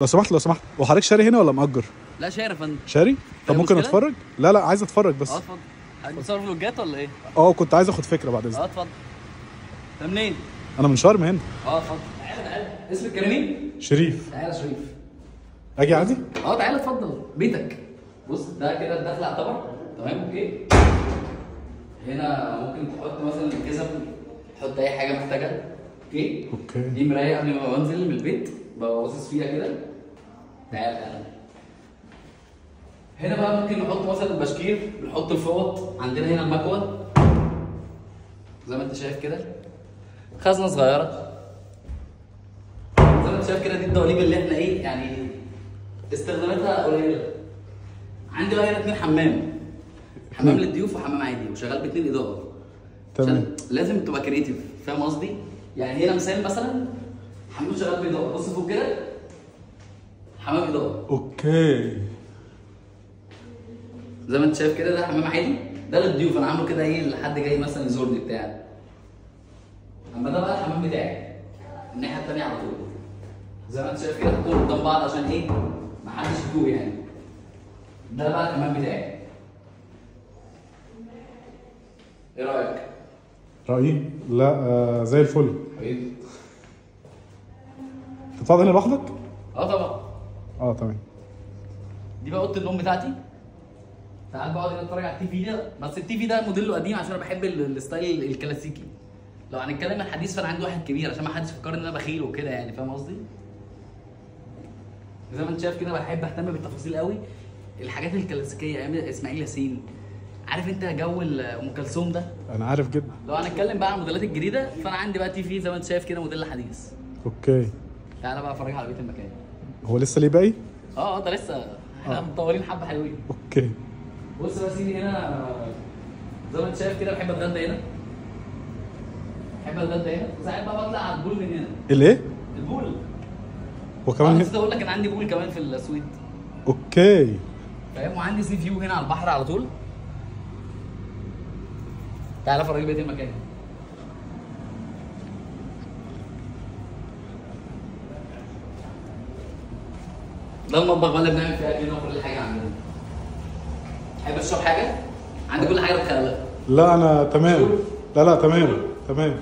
لو سمحت لو سمحت. هو حضرتك شاري هنا ولا مأجر؟ لا شاري يا فندم. شاري؟ طب ممكن مشكلة؟ اتفرج؟ لا لا عايز اتفرج بس. آه اتفضل. هتصور فلوجات ولا إيه؟ آه كنت عايز اخد فكرة بعد آه اذنك اتفضل. انت منين؟ أنا من شرم هنا. آه اتفضل. تعالى تعالى اسمك كان مين؟ شريف. تعالى شريف. أجي عادي؟ آه تعالى اتفضل. بيتك. بص ده كده الدخل يعتبر تمام أوكي. هنا ممكن تحط مثلا الجزم تحط أي حاجة محتاجها Okay. Okay. دي مراية قبل ما بنزل من البيت ببقى باصص فيها كده. تعالى. تعالى هنا بقى ممكن نحط مثلا البشكير بنحط الفوط عندنا هنا المكوة. زي ما انت شايف كده. خزنة صغيرة. زي ما انت شايف كده دي الدواليب اللي إحنا إيه يعني استخداماتها قليلة. عندي بقى هنا اتنين حمام. حمام للضيوف وحمام عادي وشغال باتنين اضاءه تمام. لازم تبقى creative فاهم قصدي؟ يعني هنا مثال مثلا حمام شغال باضاءه بص فوق كده. حمام اضاءه okay. زي ما انت شايف كده ده حمام عادي. ده للضيوف. أنا عامله كده إيه لحد جاي مثلا يزورني بتاع. أما ده بقى الحمام بتاعي. الناحية التانية على طول. زي ما انت شايف كده حطهم قدام بعض عشان إيه محدش يتوه يعني. ده بقى الحمام بتاعي. إيه رأيك؟ رأيي؟ لا آه زي الفل. حبيبي. أنت بتقعد هنا لوحدك؟ آه طبعا. آه تمام. دي بقى أوضة النوم بتاعتي. ساعات بقعد هنا أتفرج على التي في ده. بس التي في ده موديله قديم عشان أنا بحب ال- الستايل الكلاسيكي. لو هنتكلم الحديث فأنا عندي واحد كبير عشان ما حدش يفكرني إن أنا بخيل وكده يعني فاهم قصدي؟ زي ما أنت شايف كده بحب أهتم بالتفاصيل قوي. الحاجات الكلاسيكية أيام إسماعيل ياسين. عارف أنت جو أم كلثوم ده؟ أنا عارف جدا. لو هنتكلم بقى عن الموديلات الجديدة فأنا عندي بقى TV زي ما أنت شايف كده موديل حديث okay. تعالى بقى افرجك على بقية المكان. هو لسه ليه باقي؟ آه آه ده لسه. إحنا آه. مطورين حبة حلوين. Okay. بص بقى سيدي هنا زي ما انت شايف كده بحب أتغدى هنا. بحب أتغدى هنا. وساعات بقى بطلع على ال pool من هنا. الايه؟ ال pool. وكمان آه نسيت أقول لك أنا عندي pool كمان في ال suite. Okay. فاهم؟ وعندي sea view هنا على البحر على طول. تعالى افرجك بقيه المكان؟ ده المطبخ بقى اللي بنعمل فيه اكلنا وكل حاجة عندنا. تحب تشرب حاجة؟ عندي كل حاجة بتتخيلها لا أنا تمام. لا لا تمام. تمام.